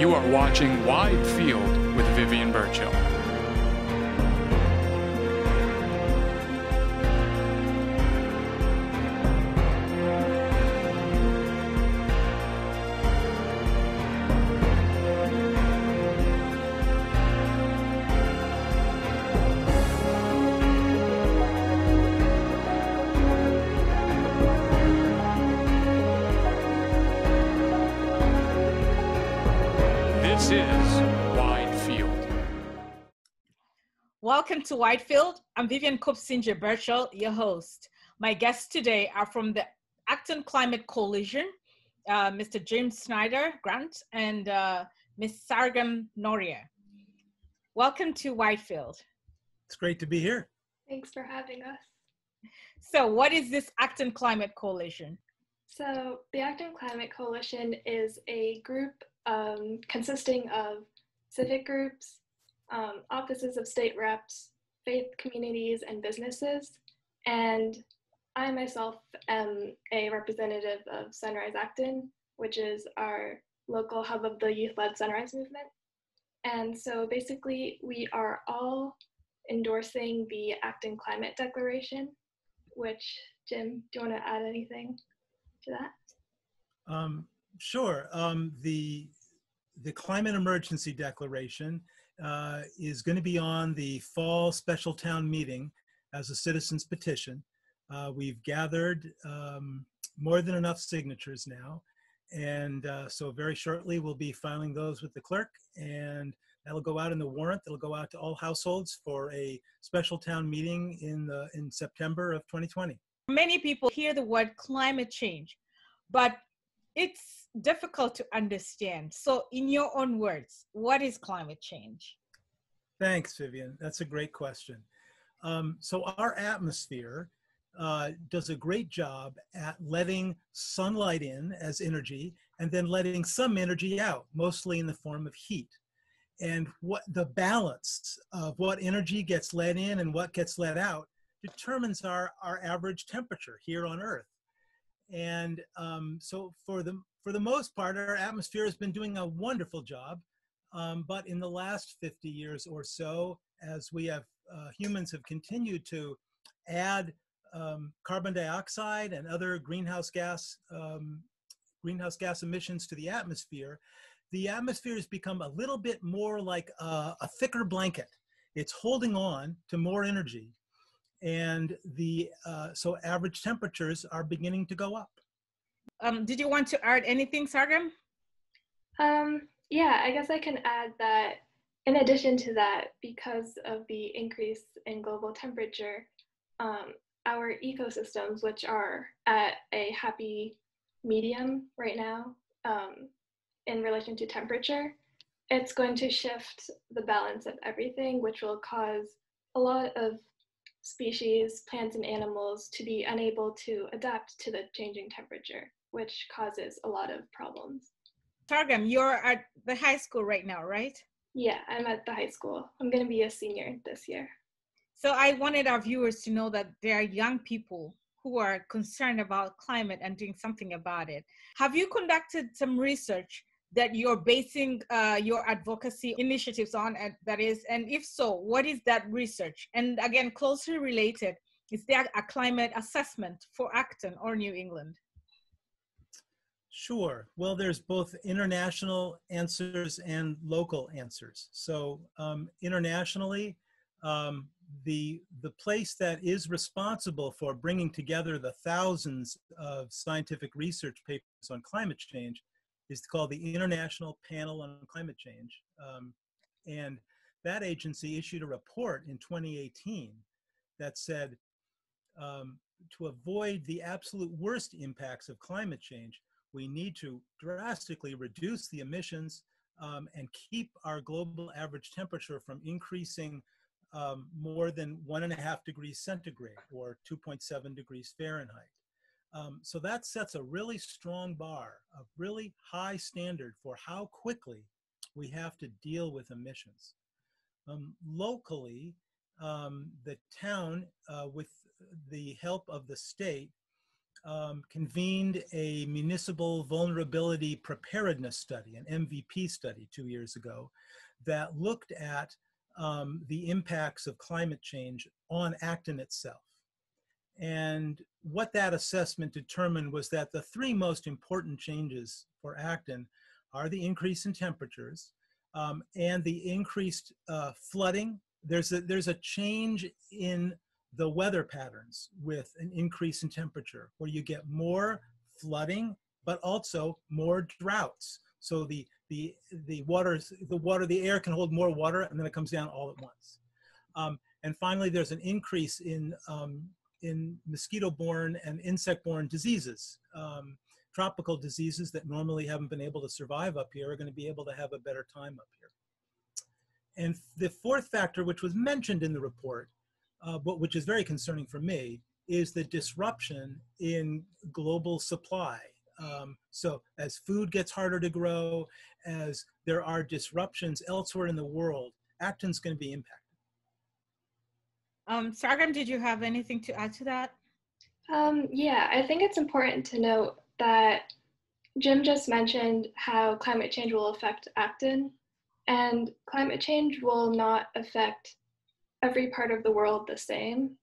You are watching Wide Field with Vivian Birchall. Welcome to Wide Field. I'm Vivian Kobusingye Birchall, your host. My guests today are from the Acton Climate Coalition, uh, Mr. James Snyder Grant and uh, Ms. Sargam Nohria. Welcome to Wide Field. It's great to be here. Thanks for having us. So, what is this Acton Climate Coalition? So, the Acton Climate Coalition is a group um, consisting of civic groups, um, offices of state reps, faith communities, and businesses. And I myself am a representative of Sunrise Acton, which is our local hub of the youth led Sunrise movement. And so basically, we are all endorsing the Acton Climate Declaration, which, Jim, do you want to add anything to that? Um, sure. Um, the the climate emergency declaration uh, is going to be on the fall special town meeting as a citizens petition. Uh, we've gathered um, more than enough signatures now, and uh, so very shortly we'll be filing those with the clerk, and that'll go out in the warrant. That'll go out to all households for a special town meeting in the in September of 2020. Many people hear the word climate change, but it's difficult to understand. So, in your own words, what is climate change? Thanks, Vivian. That's a great question. Um, so our atmosphere uh, does a great job at letting sunlight in as energy and then letting some energy out, mostly in the form of heat. And what the balance of what energy gets let in and what gets let out determines our, our average temperature here on Earth. And um, so for the, for the most part, our atmosphere has been doing a wonderful job. Um, but in the last 50 years or so, as we have uh, humans have continued to add um, carbon dioxide and other greenhouse gas um, greenhouse gas emissions to the atmosphere, the atmosphere has become a little bit more like a, a thicker blanket. It's holding on to more energy, and the uh, so average temperatures are beginning to go up. Um, did you want to add anything, Sargam? Um, yeah, I guess I can add that in addition to that, because of the increase in global temperature, um, our ecosystems, which are at a happy medium right now um, in relation to temperature, it's going to shift the balance of everything, which will cause a lot of species, plants, and animals to be unable to adapt to the changing temperature, which causes a lot of problems. Sargam, you're at the high school right now, right? Yeah, I'm at the high school. I'm going to be a senior this year. So I wanted our viewers to know that there are young people who are concerned about climate and doing something about it. Have you conducted some research that you're basing uh, your advocacy initiatives on? And that is, and if so, what is that research? And again, closely related, is there a climate assessment for Acton or New England? Sure. Well, there's both international answers and local answers. So um, internationally, um, the the place that is responsible for bringing together the thousands of scientific research papers on climate change is called the International Panel on Climate Change, um, and that agency issued a report in 2018 that said um, to avoid the absolute worst impacts of climate change, we need to drastically reduce the emissions um, and keep our global average temperature from increasing um, more than one and a half degrees centigrade or 2.7 degrees Fahrenheit. Um, so that sets a really strong bar, a really high standard for how quickly we have to deal with emissions. Um, locally, um, the town, uh, with the help of the state, um, convened a municipal vulnerability preparedness study, an MVP study, two years ago, that looked at um, the impacts of climate change on Acton itself. And what that assessment determined was that the three most important changes for Acton are the increase in temperatures um, and the increased uh, flooding. There's a, there's a change in the weather patterns with an increase in temperature where you get more flooding, but also more droughts. So the, the, the water, the water, the air can hold more water and then it comes down all at once. Um, and finally, there's an increase in, um, in mosquito-borne and insect-borne diseases. Um, tropical diseases that normally haven't been able to survive up here are going to be able to have a better time up here. And the fourth factor, which was mentioned in the report, uh, but which is very concerning for me, is the disruption in global supply. Um, so as food gets harder to grow, as there are disruptions elsewhere in the world, Acton's going to be impacted. Um, Sargam, did you have anything to add to that? Um, yeah, I think it's important to note that Jim just mentioned how climate change will affect Acton, and climate change will not affect every part of the world the same.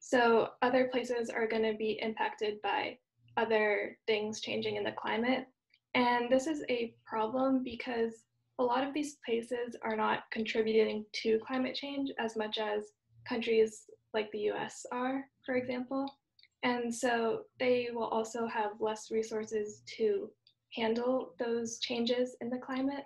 So other places are going to be impacted by other things changing in the climate. And this is a problem because a lot of these places are not contributing to climate change as much as countries like the US are, for example. And so they will also have less resources to handle those changes in the climate.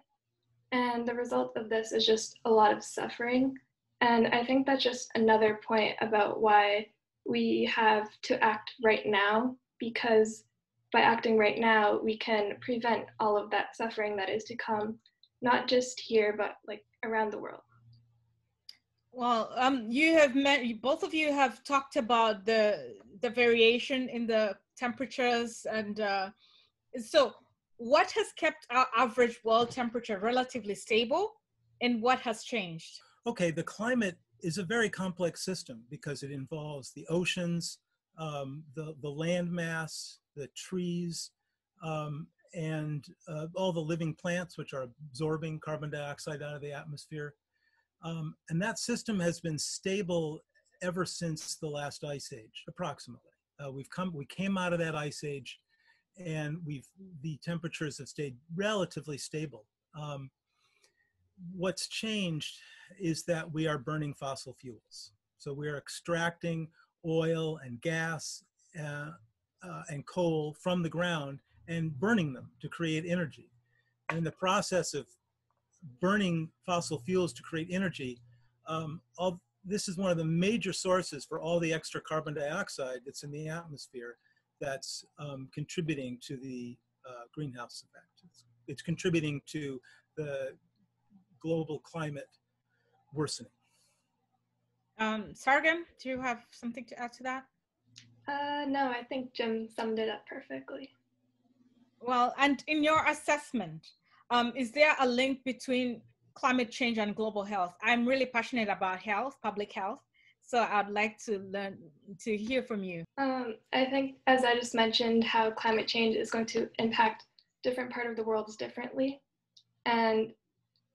And the result of this is just a lot of suffering and I think that's just another point about why we have to act right now, because by acting right now, we can prevent all of that suffering that is to come, not just here, but like around the world. Well, um, you have met, both of you have talked about the the variation in the temperatures, and uh, so what has kept our average world temperature relatively stable, and what has changed? okay, the climate is a very complex system because it involves the oceans, um, the, the land mass, the trees, um, and uh, all the living plants which are absorbing carbon dioxide out of the atmosphere. Um, and that system has been stable ever since the last ice age, approximately. Uh, we've come, we came out of that ice age and we've, the temperatures have stayed relatively stable. Um, what's changed is that we are burning fossil fuels. So we are extracting oil and gas uh, uh, and coal from the ground and burning them to create energy. And in the process of burning fossil fuels to create energy, um, all, this is one of the major sources for all the extra carbon dioxide that's in the atmosphere that's um, contributing to the uh, greenhouse effect. It's, it's contributing to the global climate worsening. Um, Sargam, do you have something to add to that? Uh, no, I think Jim summed it up perfectly. Well, and in your assessment, um, is there a link between climate change and global health? I'm really passionate about health, public health, so I'd like to learn to hear from you. Um, I think, as I just mentioned, how climate change is going to impact different part of the world differently, and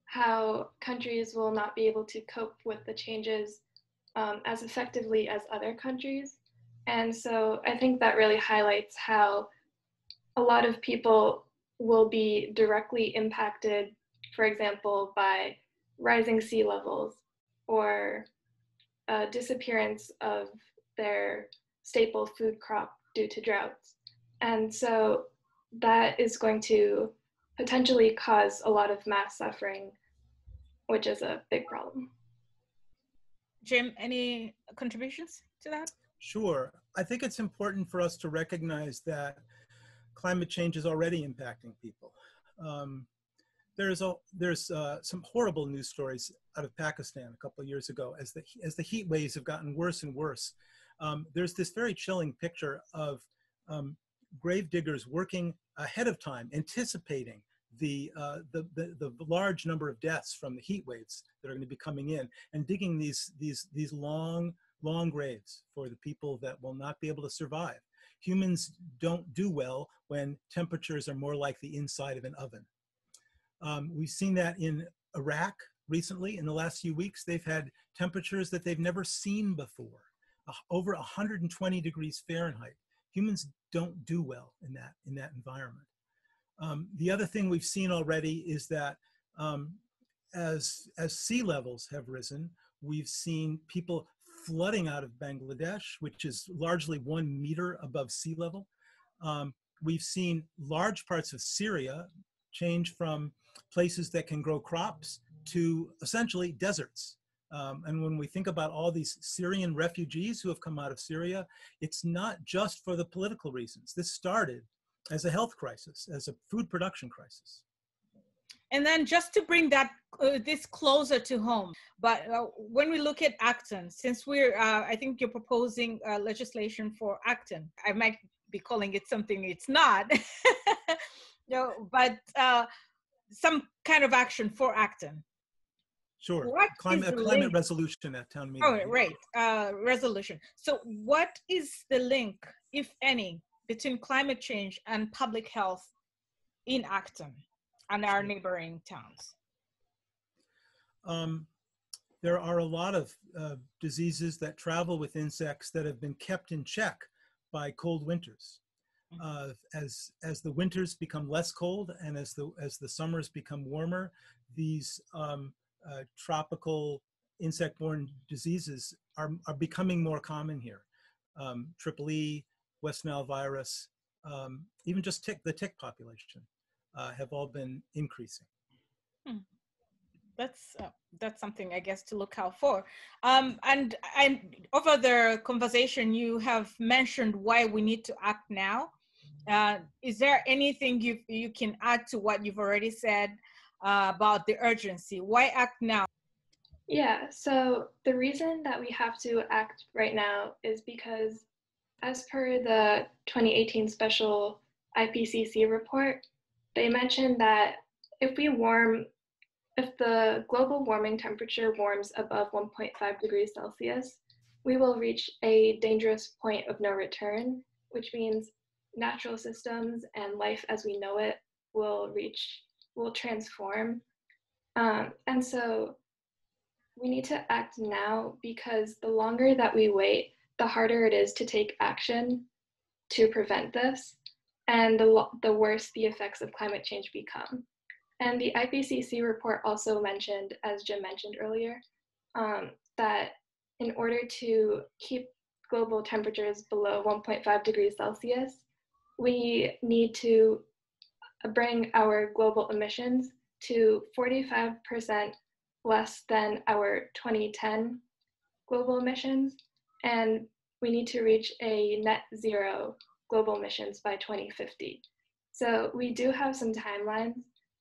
how countries will not be able to cope with the changes um, as effectively as other countries. And so I think that really highlights how a lot of people will be directly impacted, for example, by rising sea levels or a disappearance of their staple food crop due to droughts. And so that is going to potentially cause a lot of mass suffering, which is a big problem. Jim, any contributions to that? Sure. I think it's important for us to recognize that climate change is already impacting people. Um, there's a, there's uh, some horrible news stories out of Pakistan a couple of years ago as the as the heat waves have gotten worse and worse. Um, there's this very chilling picture of um, grave diggers working ahead of time, anticipating the, uh, the, the, the, large number of deaths from the heat waves that are going to be coming in and digging these, these, these long, long graves for the people that will not be able to survive. Humans don't do well when temperatures are more like the inside of an oven. Um, we've seen that in Iraq recently. In the last few weeks, they've had temperatures that they've never seen before, uh, over 120 degrees Fahrenheit. Humans don't do well in that, in that environment. Um, the other thing we've seen already is that um, as, as sea levels have risen, we've seen people flooding out of Bangladesh, which is largely one meter above sea level. Um, we've seen large parts of Syria change from places that can grow crops to essentially deserts. Um, and when we think about all these Syrian refugees who have come out of Syria, it's not just for the political reasons. This started as a health crisis, as a food production crisis. And then just to bring that uh, this closer to home, but uh, when we look at Acton, since we're, uh, I think you're proposing uh, legislation for Acton. I might be calling it something it's not, know, but uh, some kind of action for Acton. Sure. What climate, a climate link? resolution at town meeting. Oh, right. Uh, resolution. So, what is the link, if any, between climate change and public health in Acton and our neighboring towns? Um, there are a lot of uh, diseases that travel with insects that have been kept in check by cold winters. Mm-hmm. Uh, as as the winters become less cold and as the as the summers become warmer, these um, uh, tropical insect-borne diseases are, are becoming more common here. Um, Triple E, West Nile virus, um, even just tick, the tick population uh, have all been increasing. Hmm. That's uh, that's something I guess to look out for. Um, and and over the conversation, you have mentioned why we need to act now. Uh, is there anything you you can add to what you've already said uh, about the urgency. Why act now? Yeah, so the reason that we have to act right now is because, as per the 2018 special IPCC report, they mentioned that if we warm, if the global warming temperature warms above 1.5 degrees Celsius, we will reach a dangerous point of no return, which means natural systems and life as we know it will reach will transform. Um, and so we need to act now because the longer that we wait, the harder it is to take action to prevent this, and the, the worse the effects of climate change become. And the IPCC report also mentioned, as Jim mentioned earlier, um, that in order to keep global temperatures below 1.5 degrees Celsius, we need to bring our global emissions to 45% less than our 2010 global emissions, and we need to reach a net zero global emissions by 2050. So we do have some timelines,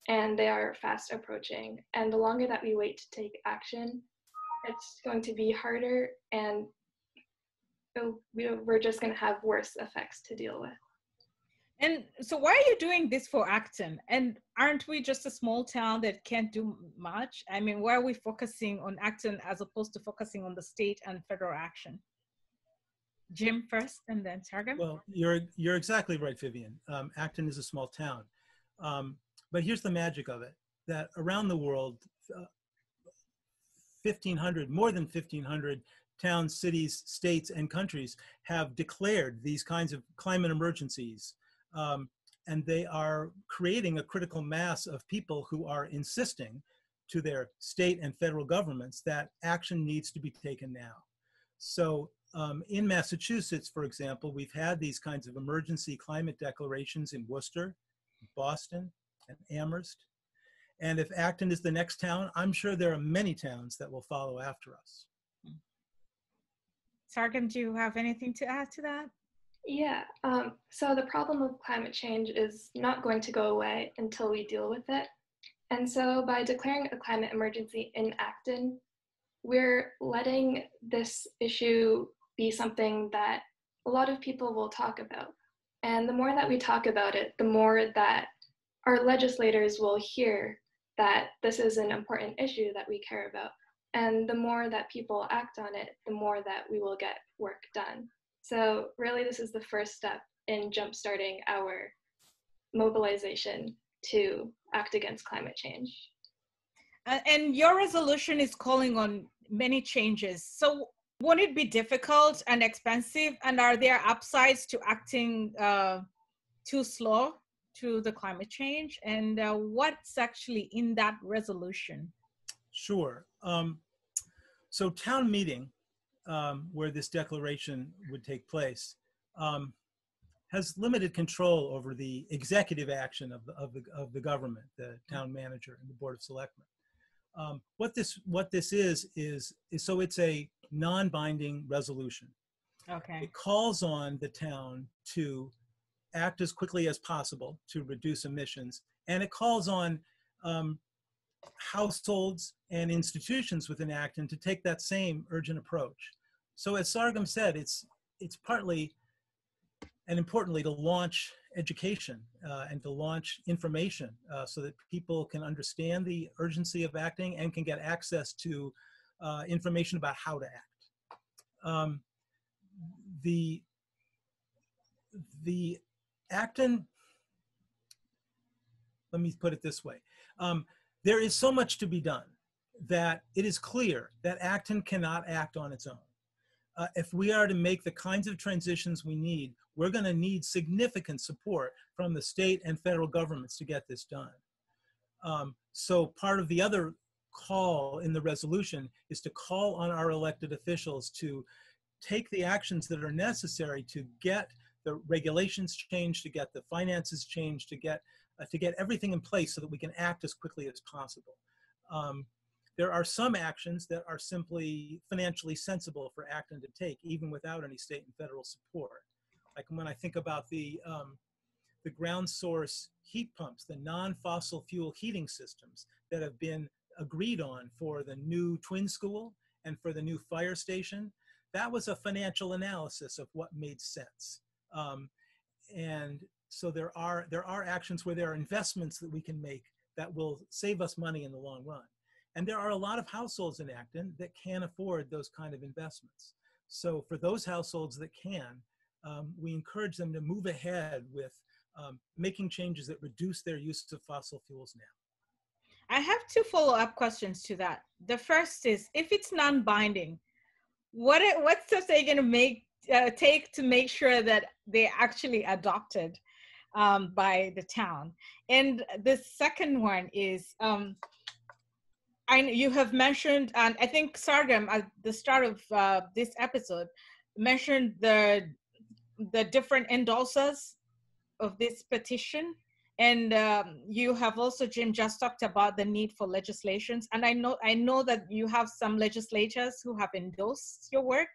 and they are fast approaching. And the longer that we wait to take action, it's going to be harder, and we're just going to have worse effects to deal with. And so, why are you doing this for Acton? And aren't we just a small town that can't do much? I mean, why are we focusing on Acton as opposed to focusing on the state and federal action? Jim first, and then Sargam. Well, you're you're exactly right, Vivian. Um, Acton is a small town, um, but here's the magic of it: that around the world, uh, 1,500, more than 1,500 towns, cities, states, and countries have declared these kinds of climate emergencies um, and they are creating a critical mass of people who are insisting to their state and federal governments that action needs to be taken now. So um, in Massachusetts, for example, we've had these kinds of emergency climate declarations in Worcester, Boston, and Amherst. And if Acton is the next town, I'm sure there are many towns that will follow after us. Sargam, do you have anything to add to that? Yeah, um, so the problem of climate change is not going to go away until we deal with it. And so by declaring a climate emergency in Acton, we're letting this issue be something that a lot of people will talk about. And the more that we talk about it, the more that our legislators will hear that this is an important issue that we care about. And the more that people act on it, the more that we will get work done. So really this is the first step in jumpstarting our mobilization to act against climate change. And your resolution is calling on many changes. So, won't it be difficult and expensive? And are there upsides to acting uh, too slow to the climate change? And uh, what's actually in that resolution? Sure. Um, so, town meeting, um, where this declaration would take place, um, has limited control over the executive action of the, of the, of the government, the town manager and the board of selectmen. Um, what this what this is is is so it's a non-binding resolution. Okay. It calls on the town to act as quickly as possible to reduce emissions, and it calls on um, households and institutions within Acton to take that same urgent approach. So as Sargam said, it's it's partly and importantly to launch education uh, and to launch information uh, so that people can understand the urgency of acting and can get access to uh, information about how to act. Um, the the Acton, let me put it this way. Um, there is so much to be done that it is clear that Acton cannot act on its own. Uh, if we are to make the kinds of transitions we need, we're going to need significant support from the state and federal governments to get this done. Um, so part of the other call in the resolution is to call on our elected officials to take the actions that are necessary to get the regulations changed, to get the finances changed, to get uh, to get everything in place so that we can act as quickly as possible. Um, there are some actions that are simply financially sensible for Acton to take, even without any state and federal support. Like when I think about the, um, the ground source heat pumps, the non-fossil fuel heating systems that have been agreed on for the new twin school and for the new fire station, that was a financial analysis of what made sense. Um, and so there are, there are actions where there are investments that we can make that will save us money in the long run. And there are a lot of households in Acton that can afford those kind of investments. So for those households that can, um, we encourage them to move ahead with um, making changes that reduce their use of fossil fuels now. I have two follow-up questions to that. The first is, if it's non-binding, what what steps are you going to make uh, take to make sure that they actually adopted um, by the town? And the second one is, um, I you have mentioned, and I think Sargam at the start of uh, this episode mentioned the the different endorsers of this petition. And um, you have also, Jim, just talked about the need for legislations. And I know, I know that you have some legislators who have endorsed your work.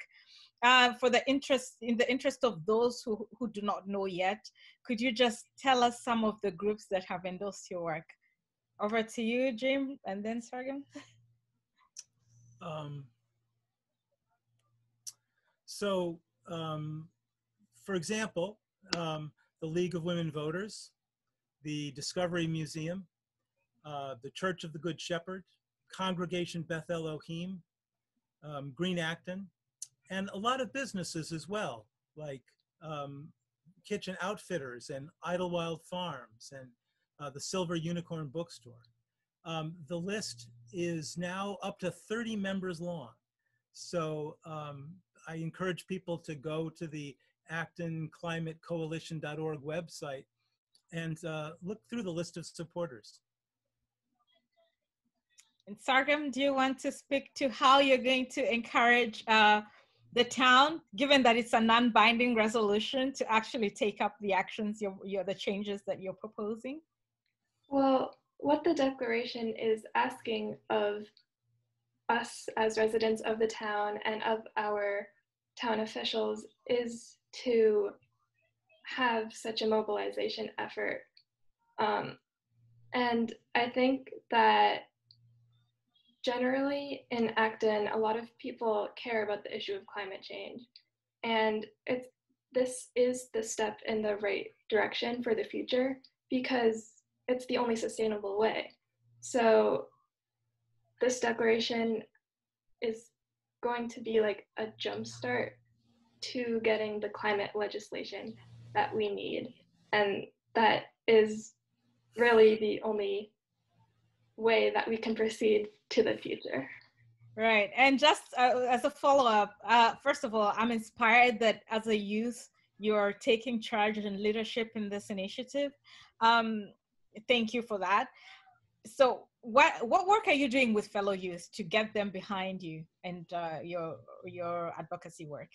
Uh, for the interest, in the interest of those who, who do not know yet, could you just tell us some of the groups that have endorsed your work? Over to you, Jim, and then Sargam. Um, so um, for example, um, the League of Women Voters, the Discovery Museum, uh, the Church of the Good Shepherd, Congregation Beth Elohim, um, Green Acton, and a lot of businesses as well, like um, Kitchen Outfitters and Idylwilde Farms and uh, the Silver Unicorn Bookstore. Um, the list is now up to 30 members long. So um, I encourage people to go to the actonclimatecoalition.org website and uh, look through the list of supporters. And Sargam, do you want to speak to how you're going to encourage uh, the town, given that it's a non-binding resolution, to actually take up the actions, you're, you're, the changes that you're proposing? Well, what the declaration is asking of us as residents of the town and of our town officials is to have such a mobilization effort. Um, and I think that generally in Acton, a lot of people care about the issue of climate change. And it's, this is the step in the right direction for the future because it's the only sustainable way. So this declaration is going to be like a jumpstart to getting the climate legislation that we need. And that is really the only way that we can proceed to the future. Right. And just uh, as a follow up, uh, first of all, I'm inspired that as a youth, you're taking charge and leadership in this initiative. Um, thank you for that. So, what what work are you doing with fellow youth to get them behind you and uh, your your advocacy work?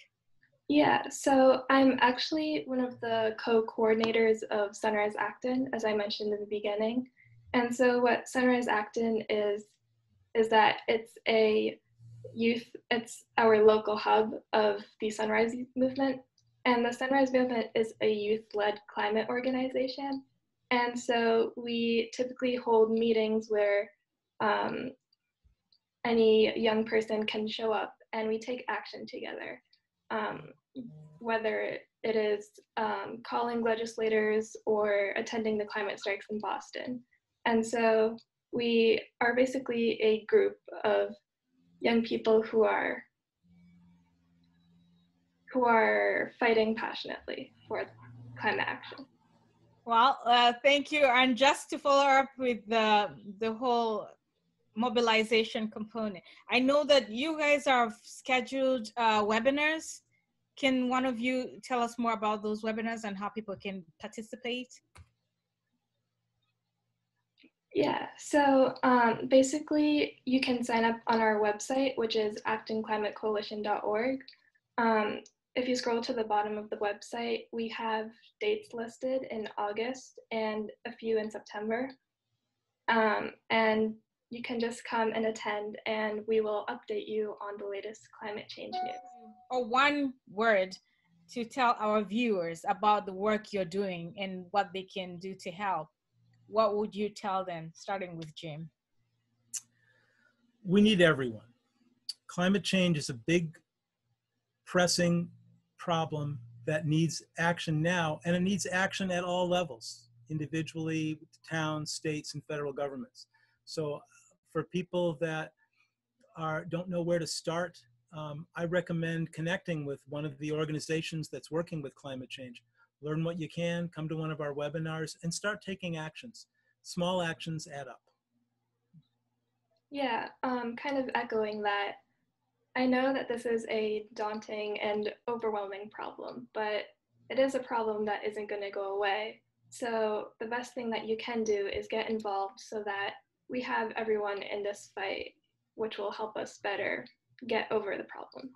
Yeah, so I'm actually one of the co-coordinators of Sunrise Acton, as I mentioned in the beginning. And so, what Sunrise Acton is is that it's a youth, it's our local hub of the Sunrise movement. And the Sunrise movement is a youth led climate organization. And so we typically hold meetings where um, any young person can show up and we take action together. Um, whether it is um, calling legislators or attending the climate strikes in Boston. And so we are basically a group of young people who are who are fighting passionately for climate action. Well, uh, thank you. And just to follow up with the the whole mobilization component, I know that you guys are scheduled uh, webinars. Can one of you tell us more about those webinars and how people can participate? Yeah, so um, basically you can sign up on our website, which is actonclimatecoalition.org. Um, if you scroll to the bottom of the website, we have dates listed in August and a few in September. Um, and you can just come and attend and we will update you on the latest climate change news. Or one word to tell our viewers about the work you're doing and what they can do to help what would you tell them, starting with Jim? We need everyone. Climate change is a big, pressing problem that needs action now, and it needs action at all levels individually, towns, states, and federal governments. So, for people that are don't know where to start, um, I recommend connecting with one of the organizations that's working with climate change learn what you can, come to one of our webinars, and start taking actions. Small actions add up. Yeah, um, kind of echoing that. I know that this is a daunting and overwhelming problem, but it is a problem that isn't going to go away. So, the best thing that you can do is get involved so that we have everyone in this fight, which will help us better get over the problem.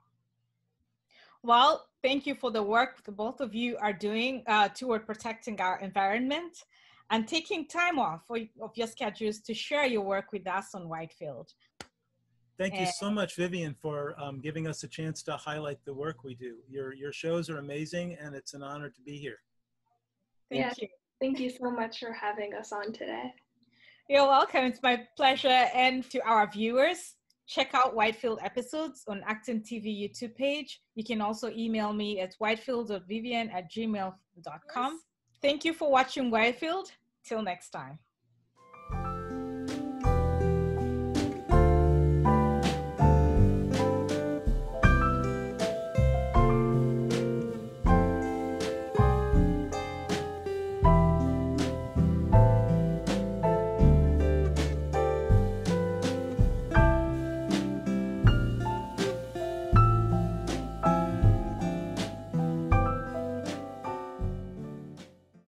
Well, thank you for the work the both of you are doing uh, toward protecting our environment and taking time off of your schedules to share your work with us on Wide Field. Thank you so much, Vivian, for um, giving us a chance to highlight the work we do. Your, your shows are amazing, and it's an honor to be here. Thank yeah, you. Thank you so much for having us on today. You're welcome. It's my pleasure. And to our viewers, Check out Wide Field episodes on Acton TV YouTube page. You can also email me at whitefield.vivian at gmail.com. Thank you for watching Wide Field. Till next time.